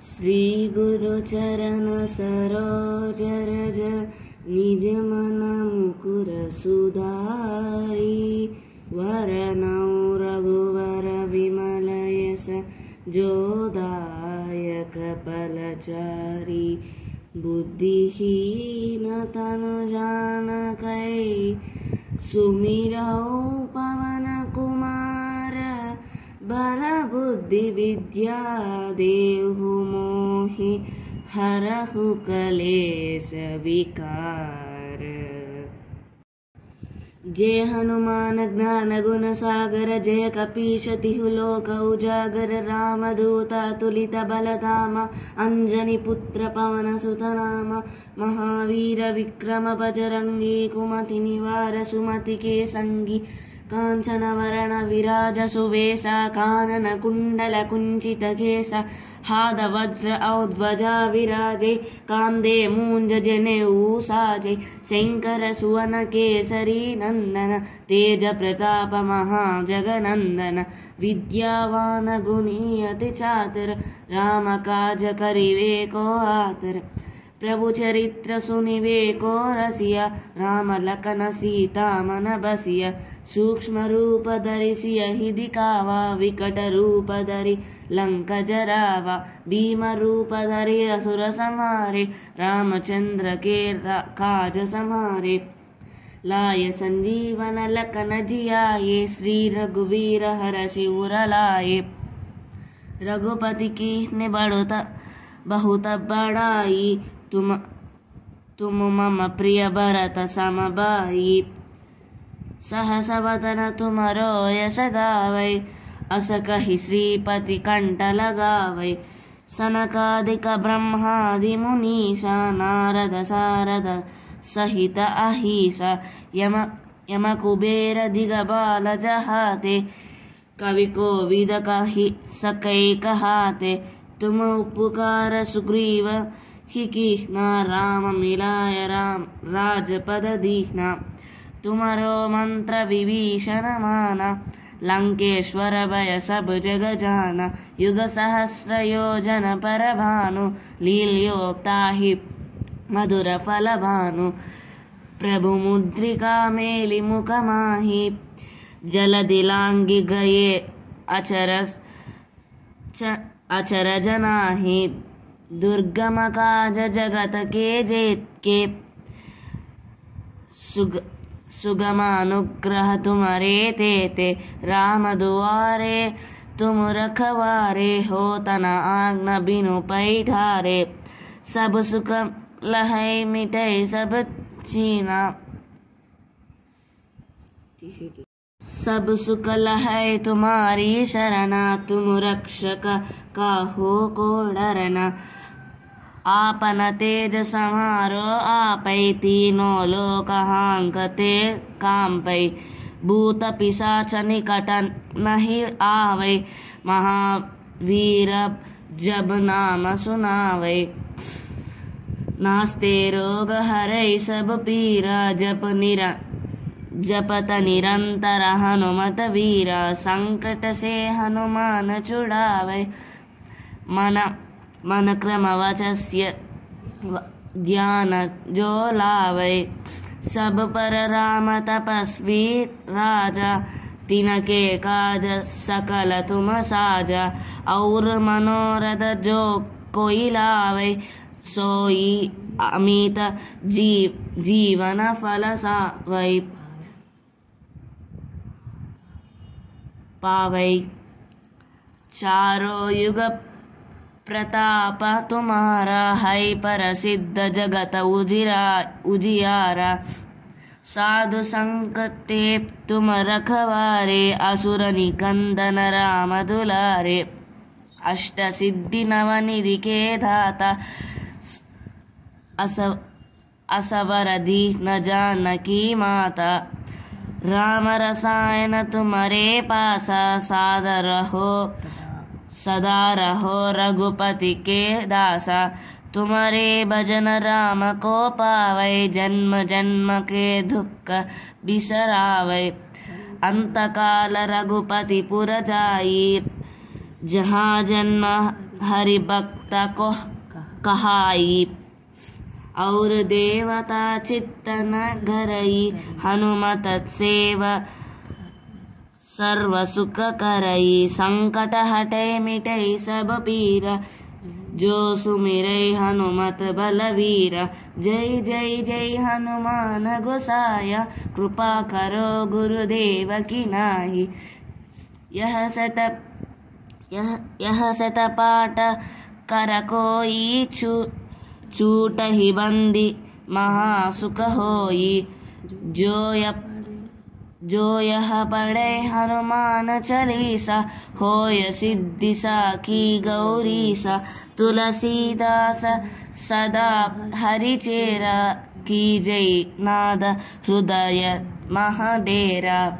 श्रीगुरुचरण सरोजरज निजमनमुकुरसुधारि वरनौ रघुवर विमलय स जोदायकपलचरी बुद्धिहीनतनुजानकै सुमिरौ पवन कुमार बलबुद्धिविद्या देहु मोहि हरहु कलेशविकार। जय हनुमान ज्ञान गुण सागर जय कपीशतिहु कपीशति हुलोकौजागर रामदूत अञ्जनि पुत्र पवन सुतनाम महावीर विक्रम बजरङ्गी कुमति निवार सुमति केशङ्गि काञ्चनवरणविराज सुवेश काननकुण्डलकुञ्चितकेश हादवज्र औध्वजा विराजे कान्दे मुञ्जने उषाजे शङ्करसुवनकेसरि नन्द नन्दन तेजप्रतापमहाजगनन्दन विद्यावानगुणीयतिचातुर रामकाज करिवेको आतर प्रभुचरित्रसुनिवेको रसिय रामलखनसीतामनभसिय सूक्ष्मरूपधरि सि अहिदि काव विकटरूपधरि लङ्कजरावा भीमरूपधरि असुरसमारे रामचन्द्रकेल काजसमारे लाय संजीवन लखन जियाये श्री रघुवीर हर शिवर लाये। रघुपति की ने बढ़ोत बहुत बड़ाई, तुम तुम मम प्रिय भरत समबाई सहस वदन तुमरो यस गावै, अस कहि श्रीपति कंठ लगावै। सनकादिक ब्रह्मादि मुनीषा नारद सारद सहित अहिष यम यम कुबेर दिगबाल जहाते कवि को विद कहि तुम उपकार सुग्रीव हि कीह्ना राम मिलाय राम राजपद दीह्ना तुमरो मंत्र लंकेश्वर भय सब जग जाना युग सहस्र योजन पर भानु लील्योक्ता मधुर फल भानु प्रभु मुद्रिका मेलि मुख माहि जल दिलांगी गए अचरस च अचर जनाहि दुर्गम काज जगत के जेत के सुग सुगम अनुग्रह तुम्हारे तेते राम दुआरे तुम रखवारे हो तना आज्ञा बिनु पैठारे सब सुख लहै मिटै सब छीना सब सुख लहै तुम्हारी शरणा, तुम रक्षक काहो को डरना आपन तेज समारो आपै तीनों लोक हांकते कांपै। भूत पिशाच निकट नहीं आवै, महावीर जब नाम सुनावै। नास्ते रोग हरै सब पीरा, जप निर जपत निरंतर हनुमत वीरा, संकट से हनुमान छुड़ावै। मन मन क्रम ध्यान जो लावै सब पर राम तपस्वी राजा, तिनके काज सकल तुम साजा और मनोरथ जो कोई लावै सोई अमित जीव जीवन फल सावै पावै। चारों युग प्रताप, तुम्हारा है प्रसिद्ध जगत उजिरा, उजियारा। साधु संकते तुम रखवारे असुर निकंदन राम दुलारे अष्ट सिद्धि नवनिधि के धाता, अस असवर दी न जानकी माता। राम रसायन तुम्हारे पासा, सादर हो। सदा रहो रघुपति के दासा। तुम्हारे भजन राम को पावै, जन्म जन्म के दुख बिसरावै। अंत काल रघुपति पुर जाई। जहाँ जन्म हरि भक्त को कहाई। और देवता चित्त न गरई हनुमत सेव सर्व करई संकट हटे मिटे सब पीरा। जो सुमिरै हनुमत बलवीर। जय जय जय हनुमान गोसाय। कृपा करो गुरुदेव की नाही। यह सत यह यह सत पाठ कर कोई छू चू, छूट ही बंदी महासुख होई। जो यप जो यह पढ़े हनुमान चालीसा होय सिद्धि सा की गौरी सा तुलसीदास सदा हरिचेरा, की जय नाद, हृदय महाडेरा।